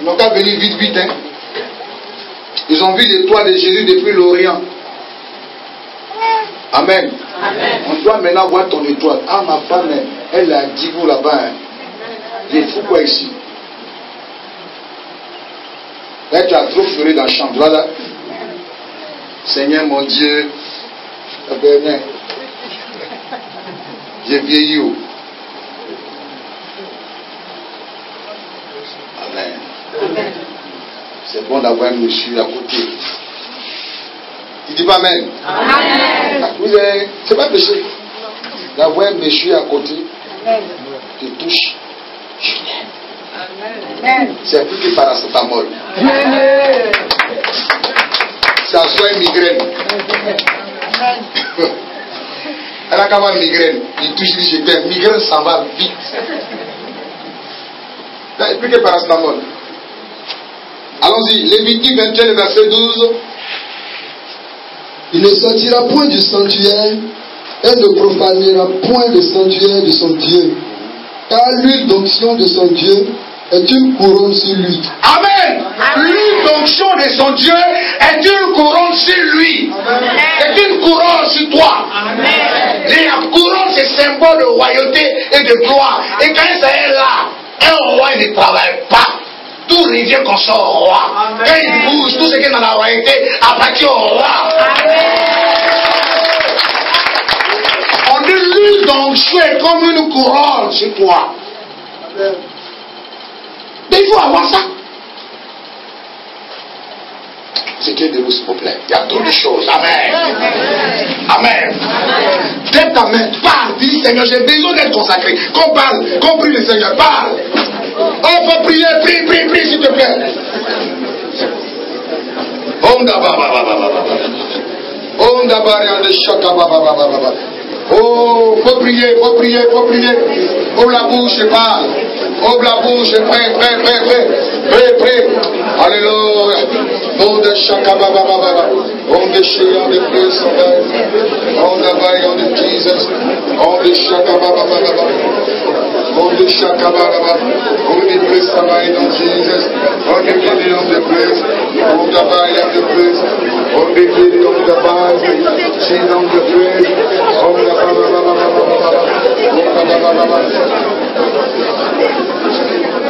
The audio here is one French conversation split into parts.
Ils n'ont qu'à venir vite, vite. Hein. Ils ont vu l'étoile de Jésus depuis l'Orient. Amen. On doit maintenant voir ton étoile. Ah, ma femme, elle a dit vous là-bas. Hein. Il faut quoi ici? Là, tu as trop fleuré dans la chambre. Voilà. Seigneur mon Dieu, j'ai vieilli. Oh. Amen. C'est bon d'avoir un monsieur à côté. Il dit pas Amen. Amen. C'est pas péché. D'avoir un monsieur à côté. Te touche. Je t'aime. C'est plus que paracétamol. Ça soit une migraine. Elle a avoir une migraine. Il touche, il dit je t'aime. Migraine, ça va vite. C'est plus que paracétamol. Allons-y. Lévitique 21, verset 12. Il ne sortira point du sanctuaire et ne profanera point le sanctuaire de son Dieu. Car l'huile d'onction de son Dieu est une couronne sur lui. Amen. L'huile d'onction de son Dieu est une couronne sur lui. C'est une couronne sur toi. Amen. La couronne, c'est symbole de royauté et de gloire. Et quand ça est là, un roi ne travaille pas. Tout revient qu'on sort roi. Quand il bouge, tout ce qui est dans la royauté appartient au roi. On dit l'huile d'onction est comme une couronne sur toi. Mais il faut avoir ça. C'est Dieu de nous, s'il vous plaît. Il y a de choses. Amen. Amen. Lève ta main. Parle. Dis Seigneur, j'ai besoin d'être consacré. Qu'on parle. Qu'on prie le Seigneur. Parle. On peut prier, prie, prie, prie, s'il te plaît. Onda baba baba baba. Onda baba baba baba. Oh, faut prier, faut prier, faut prier. Ouvre la bouche et parle. Ouvre la bouche et prie, prie, prie, prie. Prie, prie. Alléluia. Nom de Shakabababa. On the on the praise of On the on the On the On the On the praise of on Jesus. On the on the. On on. On the on the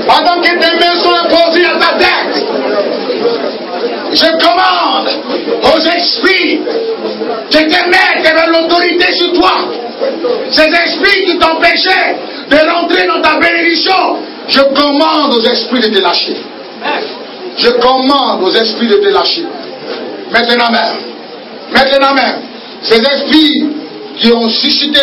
Pendant que tes mains sont imposées à ta tête, je commande aux esprits de te mettre dans l'autorité sur toi. Ces esprits qui t'empêchaient de rentrer dans ta bénédiction, je commande aux esprits de te lâcher. Je commande aux esprits de te lâcher. Maintenant même. Maintenant même. Ces esprits qui ont suscité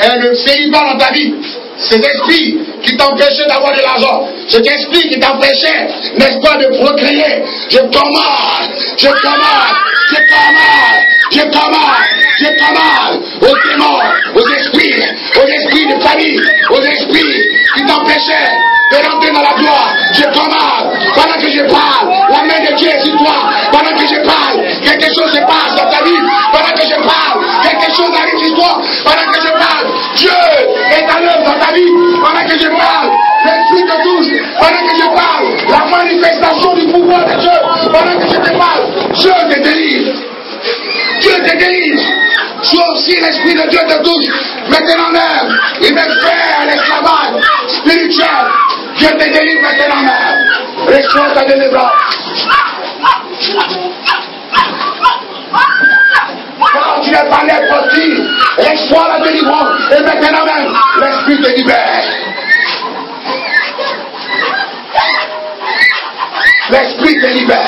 le célibat dans ta vie, ces esprits qui t'empêchaient d'avoir de l'argent, cet esprit qui t'empêchait, n'est-ce pas, de procréer, je commande, je commande, je commande, je commande, je commande aux démons, aux esprits, aux esprits de famille, aux esprits qui t'empêchaient de rentrer dans la gloire. Je commande, pendant que je parle, la main de Dieu est sur toi. Pendant que je parle, quelque chose se passe dans ta vie. Pendant que je parle, Pendant que je parle, Dieu est à l'œuvre dans ta vie. Pendant que je parle, l'Esprit te touche. Pendant que je parle, la manifestation du pouvoir de Dieu. Pendant que je te parle, Dieu te délivre. Dieu te délivre. Toi aussi, l'Esprit de Dieu te touche. Maintenant même, il me fait à l'esclavage spirituel. Dieu te délivre maintenant même. Reçois ta délivrance. Tu n'es pas né possible, reçois la délivrance. Et maintenant même, l'Esprit te libère. L'Esprit te libère.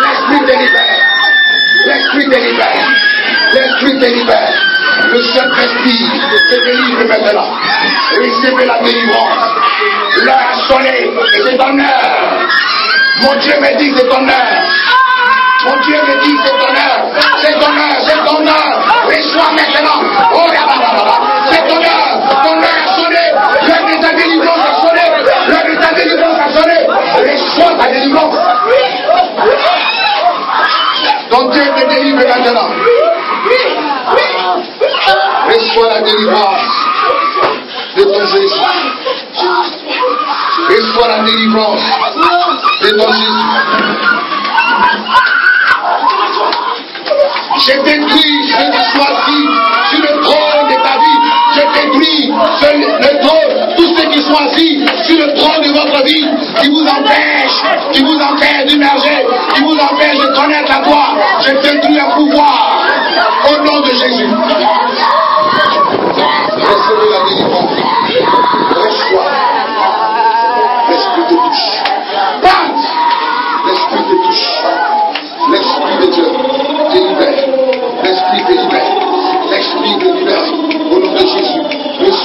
L'Esprit te libère. L'Esprit te libère. L'Esprit te libère. Le Saint-Esprit te délivre maintenant. Recevez la délivrance. L'heure a sonné et c'est ton heure. Mon Dieu me dit c'est ton heure. Mon Dieu me dit c'est ton heure. C'est ton heure, c'est ton heure. Reçois maintenant. Oh là là là. C'est ton heure. Ton heure a sonné. L'heure de ta délivrance a sonné. L'heure de ta délivrance a sonné. Reçois ta délivrance. Ton Dieu te délivre maintenant. Reçois la délivrance de ton Jésus. Reçois la délivrance de ton Jésus. Je détruis ce qui choisit sur le trône de ta vie. Je détruis le trône, tous ceux qui sont assis sur le trône de votre vie, qui vous empêchent, qui vous empêchent d'émerger, qui vous empêchent de connaître la foi. Je détruis leur pouvoir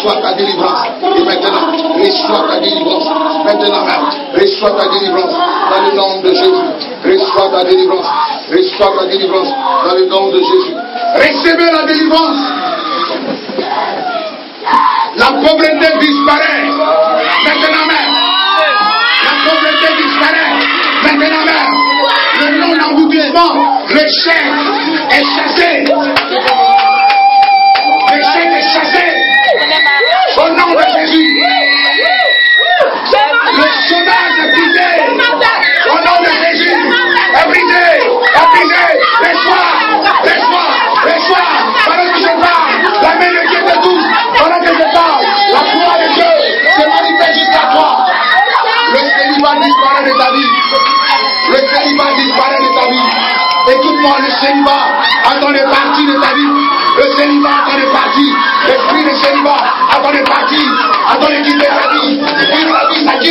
reçois ta délivrance. Et maintenant, reçois ta délivrance. Maintenant reçois ta délivrance dans le nom de Jésus. Reçois ta délivrance. Reçois ta délivrance dans le nom de Jésus. Recevez la délivrance. La pauvreté disparaît. Maintenant même. La pauvreté disparaît. Maintenant même. Le non-aboutissement, le est chassé. Le célibat attend les parties de ta vie. Le célibat les parties. L'esprit de célibat. Attend de ta vie. Ta vie,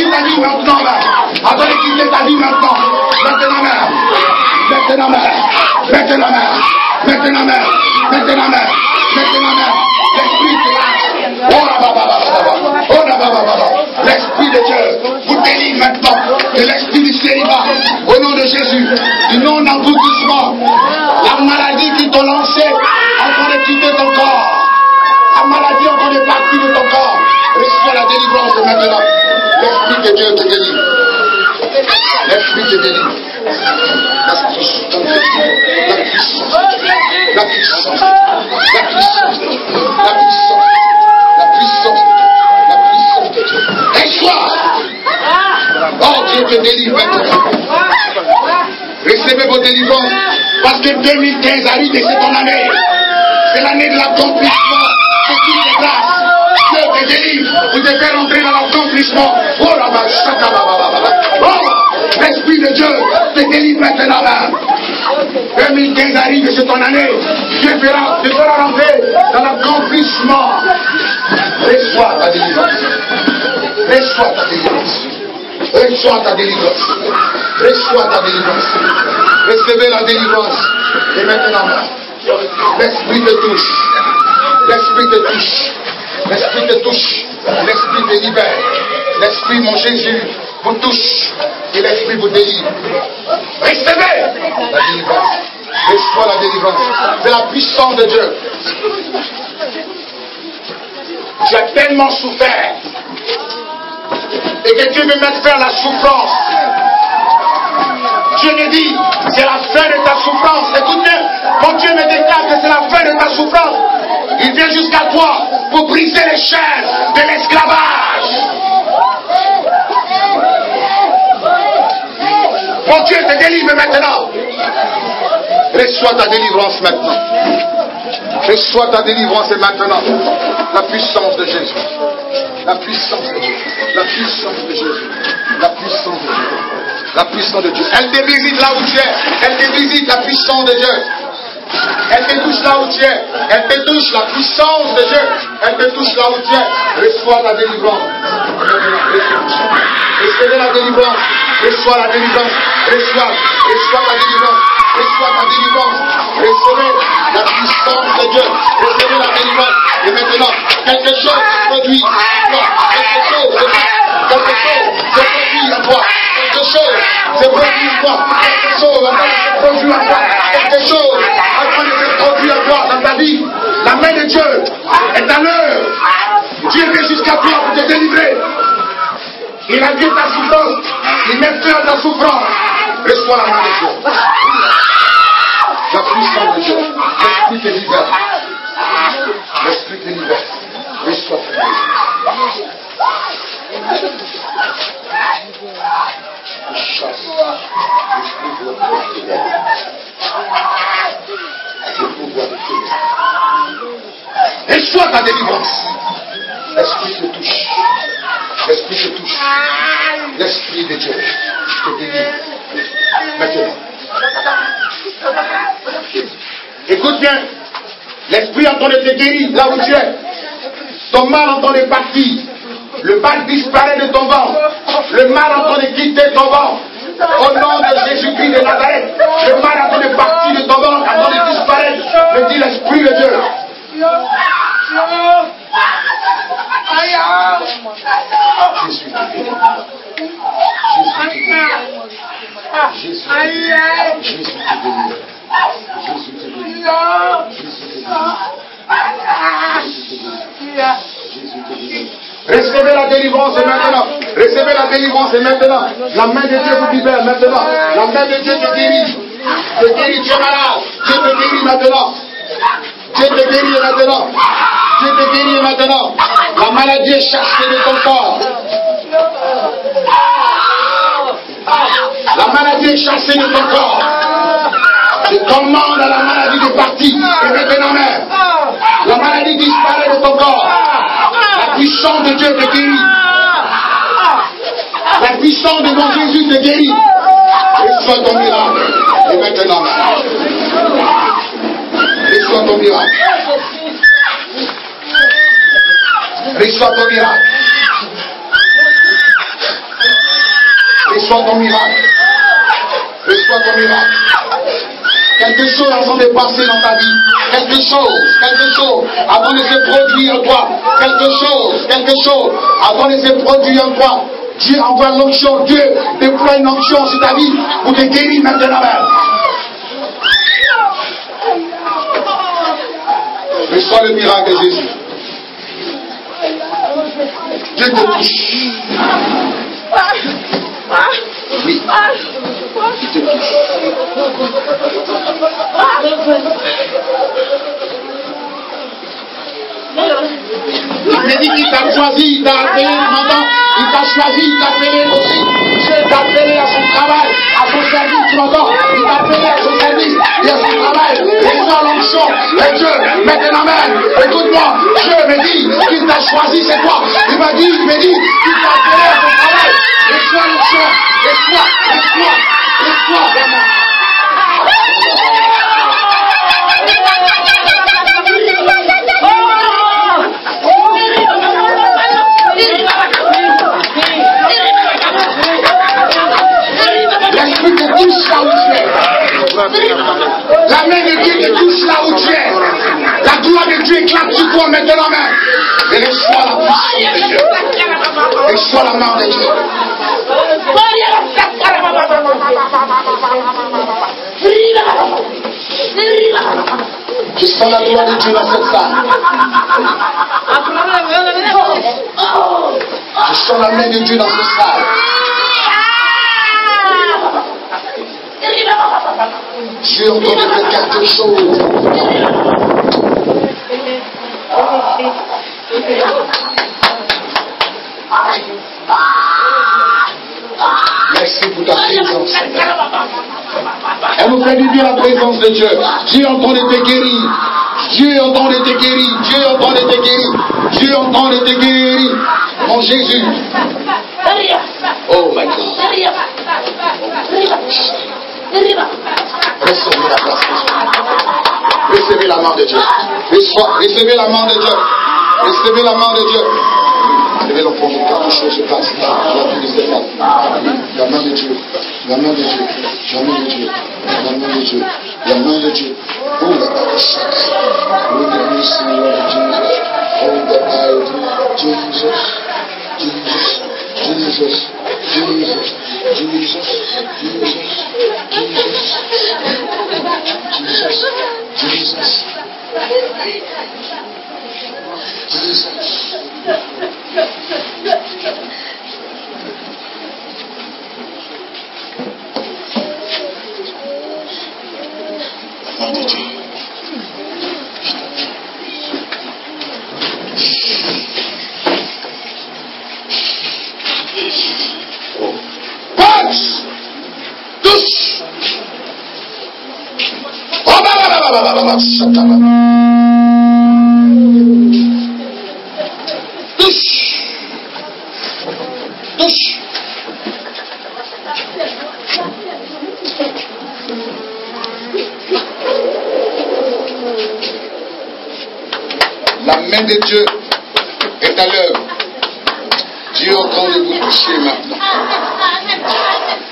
ta vie maintenant. là. De ta vie maintenant. Maintenant même. Maintenant même. Maintenant même. Maintenant même. Maintenant. Maintenant. L'esprit de. Oh là, bah. Oh là. L'esprit de Dieu vous délivre maintenant de l'esprit du célibat. Au nom de Jésus. Du maladie lancé en train de quitter ton corps. La maladie en train de partir de ton corps. Reçois la délivrance maintenant. L'esprit de Dieu te délivre. L'esprit te délivre. La puissance. La puissance. La puissance. La puissance. La puissance. La puissance. La puissance de Dieu. Reçois. Oh, Dieu te délivre maintenant. Recevez vos délivrances. Parce que 2015 arrive et c'est ton année. C'est l'année de l'accomplissement de toutes les grâces. Dieu te délivre. Vous devez rentrer dans l'accomplissement. Oh ba. Oh, l'Esprit de Dieu te délivre maintenant là. 2015 arrive et c'est ton année. Dieu fera, te fera rentrer dans l'accomplissement. Reçois ta délivrance. Reçois ta délivrance. Reçois ta délivrance. Reçois ta délivrance. Recevez la délivrance. Et maintenant, l'Esprit te touche. L'Esprit te touche. L'Esprit te touche. L'Esprit te libère. L'Esprit, mon Jésus, vous touche. Et l'Esprit vous délivre. Recevez la délivrance. Reçois la délivrance. C'est la puissance de Dieu. Tu as tellement souffert et que Dieu veut mettre fin à la souffrance. Dieu me dit, c'est la fin de ta souffrance. Écoute bien, quand Dieu me déclare que c'est la fin de ta souffrance, il vient jusqu'à toi pour briser les chaînes de l'esclavage. Mon Dieu te délivre maintenant. Reçois ta délivrance maintenant. Reçois ta délivrance maintenant. La puissance de Jésus. La puissance de Dieu. La puissance de Jésus. La puissance de Dieu. La puissance de Dieu. Elle te visite là où tu es. Elle te la puissance de Dieu. Elle te touche là où tu es. Elle te touche la puissance de Dieu. Elle te touche là où tu es. Reçois la délivrance. Recevez la délivrance. Reçois la délivrance. Reçois. Reçois la délivrance. Reçois ta délivrance. Recevez la puissance de Dieu. Recevez la délivrance. Et maintenant, quelque chose se produit en toi. Quelque chose se quelque chose se produit en toi. Quelque chose se produit en toi. Quelque chose en train de se produire en toi. Quelque chose en train de se produire en toi dans ta vie. La main de Dieu est à l'heure. Dieu vient jusqu'à toi pour te délivrer. Il a vu ta souffrance. Il met fin à ta souffrance. Reçois la main de Dieu. La puissance de Dieu. L'esprit te libère l'esprit de l'hiver, lui souffre. Chasse le Et soit ta délivrance. L'esprit se touche. L'esprit se touche. L'esprit de Dieu Écoute bien. L'Esprit entend de te guérir là où tu es. Ton mal entend de partir. Le mal disparaît de ton ventre. Le mal entend de quitter ton ventre. Au nom de Jésus-Christ de Nazareth, le mal entend de partir de ton ventre, entend de disparaître. Me dit l'Esprit de Dieu. Jésus. Jésus. Jésus. Jésus. Jésus Recevez la délivrance maintenant. Recevez la délivrance maintenant. La main de Dieu vous libère maintenant. La main de Dieu te guérit. Te guérit, tu es malade. Dieu te guérit maintenant. Dieu te guérit maintenant. Te guérit maintenant. La maladie est chassée de ton corps. La maladie est chassée de ton corps. Je commande à la maladie de partir. Et maintenant même, la maladie disparaît de ton corps. La puissance de Dieu te guérit. La puissance de mon Jésus te guérit. Reçois ton miracle. Et maintenant même. Reçois ton miracle. Reçois ton miracle. Reçois ton miracle. Reçois ton miracle. Quelque chose est en train de passer dans ta vie. Quelque chose, quelque chose, avant de se produire en toi. Quelque chose, quelque chose, avant de se produire en toi. Dieu envoie l'onction. Dieu déploie une onction sur ta vie pour te guérir maintenant même. Reçois le miracle de Jésus. Dieu te touche. Choisi, il t'a appelé maintenant, il t'a choisi, il t'a appelé aussi. Dieu t'a appelé à son travail, à son service, tu m'entends Il t'a appelé à son service et à son travail. Reçois l'onction et Dieu, maintenant même, écoute-moi, Dieu me dit qu'il t'a choisi, c'est toi. Il m'a dit, il me dit qu'il t'a appelé à son travail. Reçois l'onction, reçois, reçois, reçois, vraiment. L'Esprit te Je sens la main de Dieu dans cette salle. Dieu est en train de faire quelque chose. Merci pour ta présence. Elle nous fait du bien la présence de Dieu. Dieu entend de te guérir. Dieu te guérir. Dieu entend de te. Dieu entend de te guérir. Mon Jésus. Oh my God. Recevez la grâce. Recevez la main de Dieu. Recevez la main de Dieu. Recevez la main de Dieu. Recevez l'enfant quelque chose se passe. La. La main de Dieu. La main de Dieu. La main de Dieu. La main de Dieu. La main de Dieu. Oh la main de chaque. Oh the mercy of Jesus. Oh the mighty Jesus. Jesus. Jesus. Jesus. Jesus. Jesus. Jesus. Jesus. Jesus. La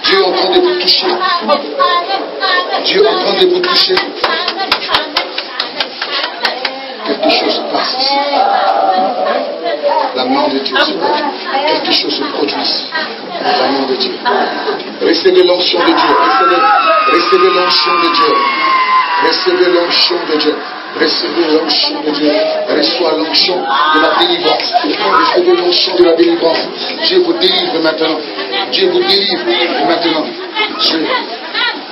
Dieu est en train de vous toucher. Dieu est en train de vous toucher. Quelque chose se passe ici. La main de Dieu se produit. Quelque chose se produit ici. La main de Dieu. Recevez l'onction de Dieu. Recevez, de Dieu. Recevez l'onction de Dieu. Recevez l'onction de Dieu. Reçois l'onction de la délivrance. Recevez l'onction de la délivrance. Dieu vous délivre maintenant. Dieu vous délivre maintenant. Dieu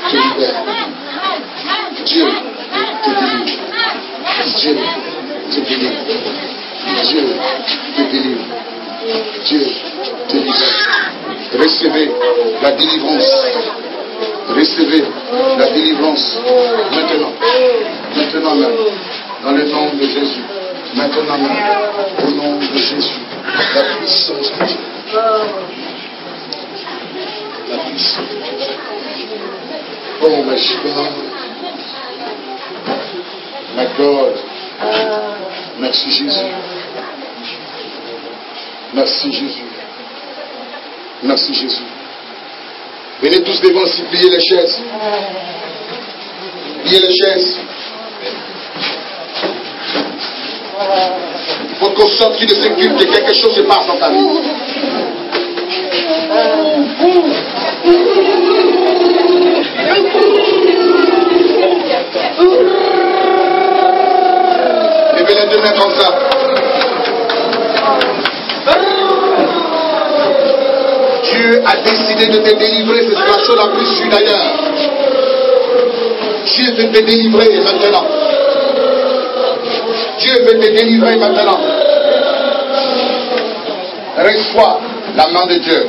te libère. Dieu te délivre. Dieu te délivre. Dieu te délivre. Dieu te libère. Recevez la délivrance. Recevez la délivrance maintenant. Maintenant même. Dans le nom de Jésus. Maintenant même. Au nom de Jésus. La puissance de Dieu. La puissance de Dieu. Oh, my God. My God. Merci Jésus. Merci Jésus. Merci Jésus. Venez tous devant ici, pliez les chaises. Pliez les chaises. Il faut qu'on sorte de ce culte, que quelque chose se passe dans ta vie. Levez les deux mains comme ça. Dieu a décidé de te délivrer, c'est la chose la plus sûre d'ailleurs. Dieu veut te délivrer maintenant. Dieu veut te délivrer maintenant. Reçois la main de Dieu.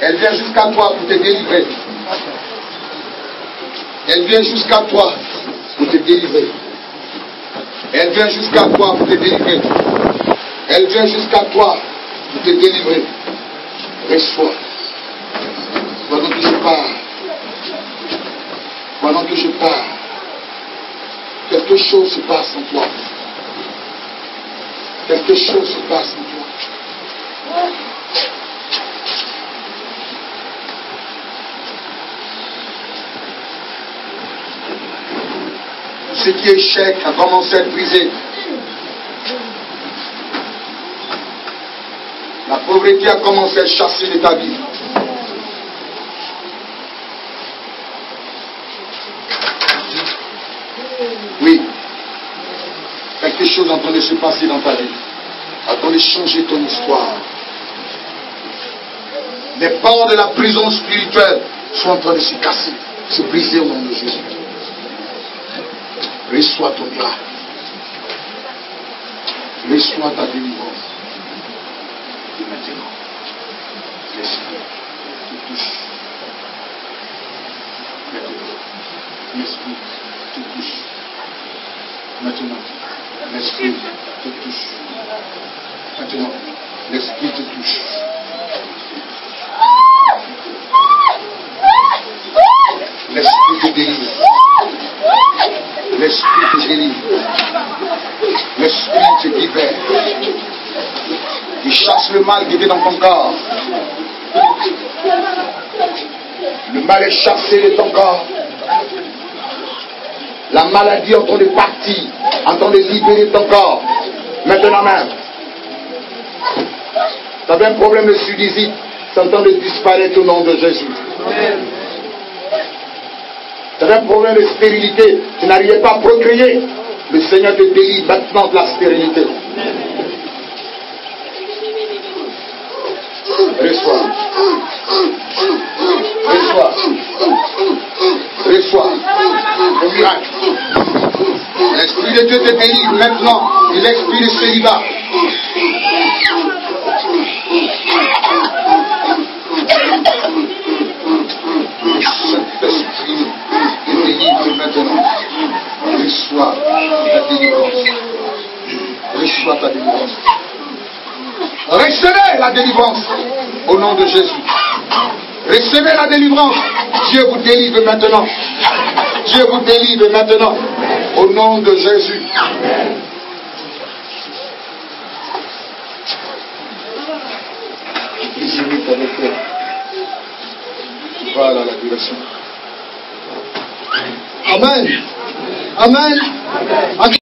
Elle vient jusqu'à toi pour te délivrer. Elle vient jusqu'à toi pour te délivrer. Elle vient jusqu'à toi pour te délivrer. Elle vient jusqu'à toi pour te délivrer. Reçois. Pendant que je parle. Pendant que je parle. Quelque chose se passe en toi. Quelque chose se passe en toi. Ce qui est chèque a commencé à être brisé. Pauvreté a commencé à chassée de ta vie. Oui. Quelque chose est en train de se passer dans ta vie. En train de changer ton histoire. Les portes de la prison spirituelle sont en train de se casser, se briser au nom de Jésus. Reçois ton miracle. Reçois ta délivrance. Et maintenant, l'Esprit te touche. Maintenant, l'Esprit te touche. Maintenant, l'Esprit te touche. Maintenant, l'Esprit te touche. L'Esprit te délivre. L'Esprit te délivre. L'Esprit te libère. Chasse le mal qui était dans ton corps. Le mal est chassé de ton corps. La maladie est en train de partir, en train de libérer ton corps. Maintenant même. Tu avais un problème de sudisite, c'est en train de disparaître au nom de Jésus. Tu avais un problème de stérilité, tu n'arrivais pas à procréer. Le Seigneur te délivre maintenant de la stérilité. Reçois. Reçois. Reçois. Le miracle. L'Esprit de Dieu te délivre maintenant de l'esprit de célibat. Saint-Esprit te délivre maintenant. Reçois ta délivrance. Reçois ta délivrance. Recevez la délivrance au nom de Jésus. Recevez la délivrance. Dieu vous délivre maintenant. Dieu vous délivre maintenant. Au nom de Jésus. Voilà la Amen. Amen.